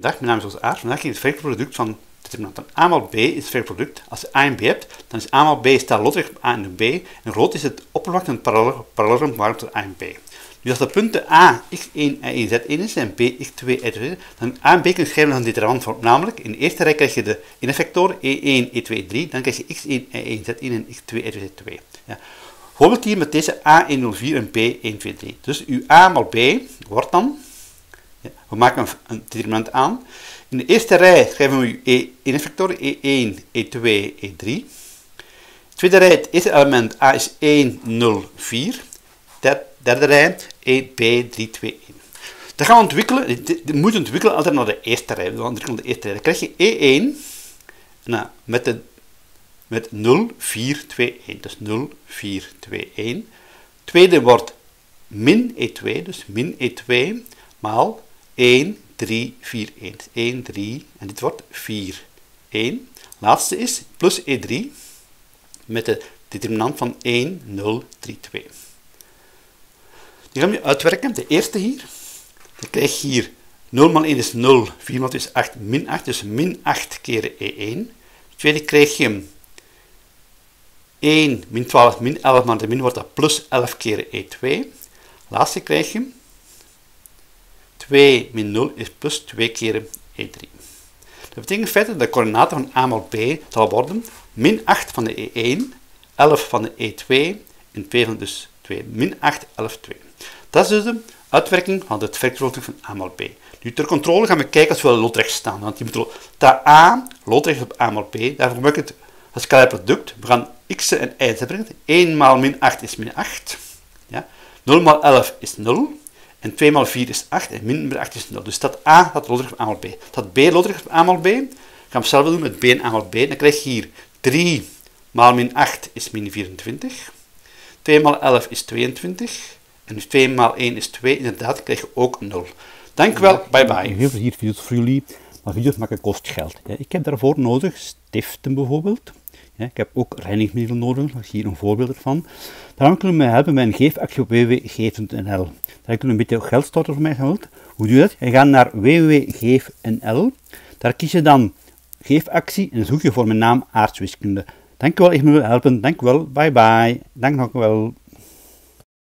Dag, mijn naam is Jos Aert. Vandaag is het verkproduct van determinant. A maal B is het verkproduct. Als je A en B hebt, dan is A maal B staat loodrecht op A en B. En rood is het oppervlak het parallelogram waarop A en B. Dus als de punten A, x1, y1, z1 is en b, x2, y2, dan A en B kun je schrijven als een determinant. Namelijk, in de eerste rij krijg je de ineffectoren E1, E2, 3. Dan krijg je x1, y1, z1 en x2, y2, z2. Ja. Bijvoorbeeld hier met deze A104 en B123. Dus uw A maal B wordt dan we maken een determinant aan. In de eerste rij schrijven we e, ineffectoren E1, E2, E3. Tweede rij, het eerste element A is 1, 0, 4. Derde rij E, B, 3, 2, 1. Dat gaan we ontwikkelen, je moet ontwikkelen altijd naar de eerste rij. We ontwikkelen de eerste rij. Dan krijg je E1 nou, met, de, met 0, 4, 2, 1. Dus 0, 4, 2, 1. Tweede wordt min E2, dus min E2 maal 1, 3, 4, 1. 1, 3 en dit wordt 4, 1. Laatste is plus E3 met de determinant van 1, 0, 3, 2. Die gaan we uitwerken. De eerste hier. Dan krijg je hier 0 maal 1 is 0, 4 maal 2 is 8, min 8, dus min 8 keer E1. De tweede krijg je 1 min 12 min 11, maar de min wordt dat plus 11 keer E2. Laatste krijg je 2 min 0 is plus 2 keer E3. Dat betekent in feite dat de coördinaten van A maal B zal worden min 8 van de E1, 11 van de E2 en 2 van dus 2. Min 8, 11, 2. Dat is dus de uitwerking van het vectorproduct van A maal B. Nu ter controle gaan we kijken als we loodrecht staan. Want je moet dat A loodrecht op A maal B, daarvoor gebruik ik het als product. We gaan x en y brengen. 1 maal min 8 is min 8. Ja. 0 maal 11 is 0. En 2 maal 4 is 8 en min 8 is 0. Dus dat A dat loodrecht op A maal B. Dat B loodrecht op A maal B. Gaan we hetzelfde doen met B en A maal B. Dan krijg je hier 3 maal min 8 is min 24. 2 maal 11 is 22. En dus 2 maal 1 is 2. Inderdaad, krijg je ook 0. Dankjewel, bye bye. Heel veel hier video's voor jullie, maar video's maken kost geld. Ik heb daarvoor nodig stiften bijvoorbeeld. Ik heb ook reinigingsmiddelen nodig, dat is hier een voorbeeld ervan. Daarom kunnen we mij helpen met een geefactie op www.geef.nl. Daar kun je een beetje geld storten voor mij gehad. Hoe doe je dat? Je gaat naar www.geef.nl. Daar kies je dan geefactie en zoek je voor mijn naam aardswiskunde. Dank u wel, ik me helpen. Dank. Bye bye. Dank u wel.